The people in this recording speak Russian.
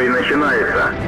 И начинается.